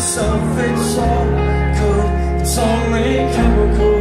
Something all good. It's only chemical.